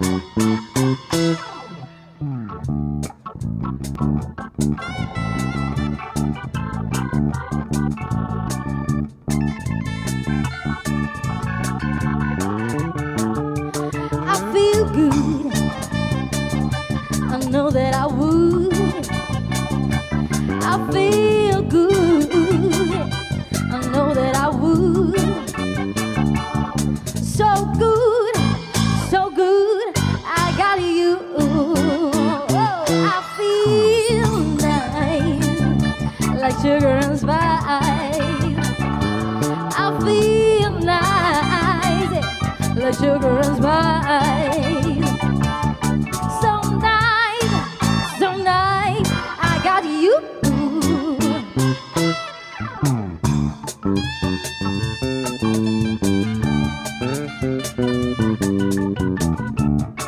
I feel good. I know that I would.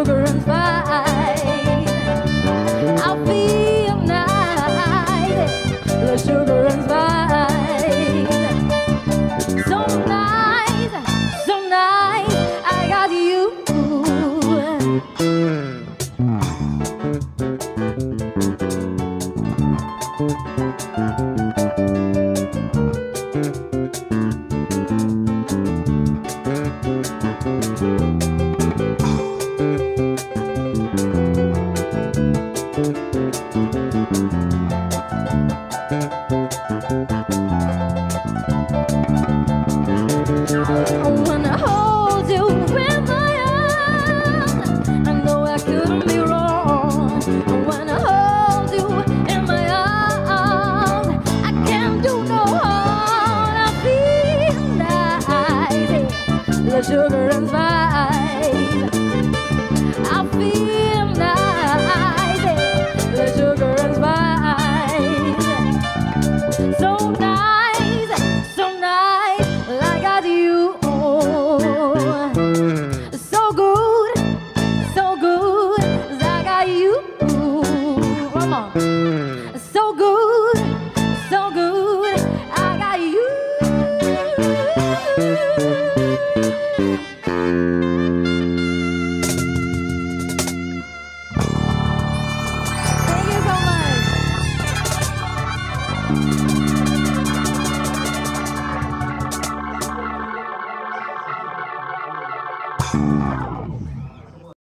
sugar and fine. I feel nice, the sugar and fine. So nice, so nice, I got you. Mm. the sugar and spice. I feel nice, the sugar and spice. So nice, so nice, well I got you. Oh, so good, so good, I got you. Come on, so good, so good, I got you. Hum.